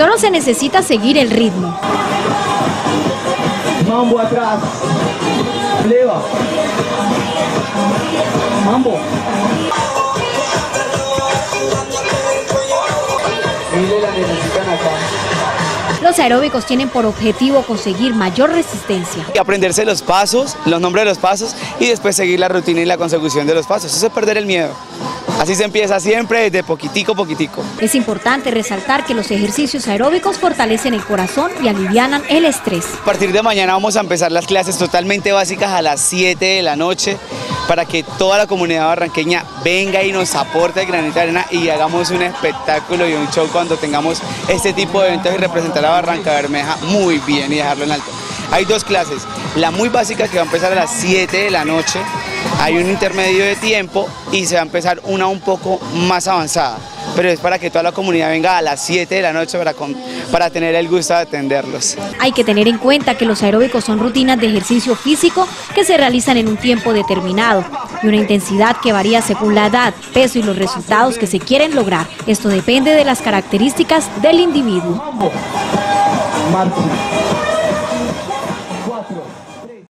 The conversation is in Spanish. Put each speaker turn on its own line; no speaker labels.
Solo se necesita seguir el ritmo.
Mambo atrás. Leva. Mambo.
Los aeróbicos tienen por objetivo conseguir mayor resistencia.
Y aprenderse los pasos, los nombres de los pasos y después seguir la rutina y la consecución de los pasos. Eso es perder el miedo. Así se empieza siempre desde poquitico poquitico.
Es importante resaltar que los ejercicios aeróbicos fortalecen el corazón y alivianan el estrés.
A partir de mañana vamos a empezar las clases totalmente básicas a las 7 de la noche para que toda la comunidad barranqueña venga y nos aporte el granito de arena y hagamos un espectáculo y un show cuando tengamos este tipo de eventos y representar a Barranca Bermeja muy bien y dejarlo en alto. Hay dos clases, la muy básica que va a empezar a las 7 de la noche, hay un intermedio de tiempo y se va a empezar una un poco más avanzada, pero es para que toda la comunidad venga a las 7 de la noche para, con- para tener el gusto de atenderlos.
Hay que tener en cuenta que los aeróbicos son rutinas de ejercicio físico que se realizan en un tiempo determinado y una intensidad que varía según la edad, peso y los resultados que se quieren lograr. Esto depende de las características del individuo.